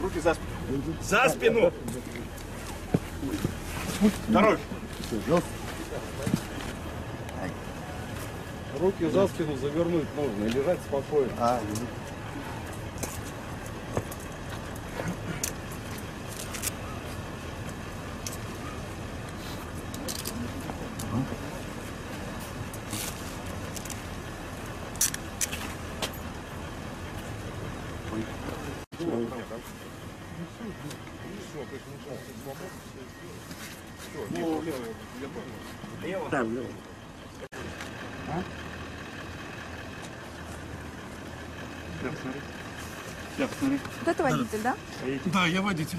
Руки за спину. За спину! Дорожь! Руки за спину завернуть нужно и лежать спокойно. А, Вот это водитель, да? Да, я водитель.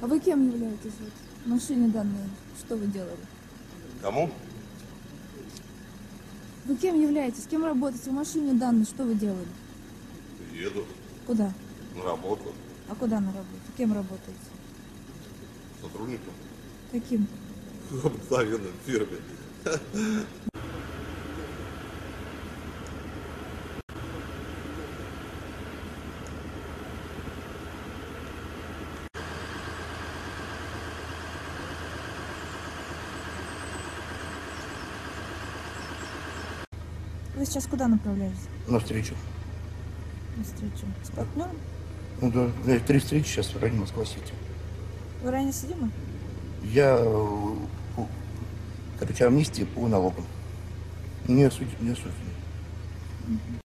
А вы кем являетесь вот, в машине данной? Что вы делали? Кому? Вы кем являетесь? Кем работаете в машине данной? Что вы делали? Еду Куда? на работу А куда на работу? Кем работаете? сотрудником Каким? в обыкновенной фирме. Вы сейчас куда направляетесь? навстречу. На встречу. С партнером? Ну да, три встречи сейчас в районе Москва-Сити. Вы ранее судимы? Я, э, короче, амнистия по налогам. Не осудим, не осужден.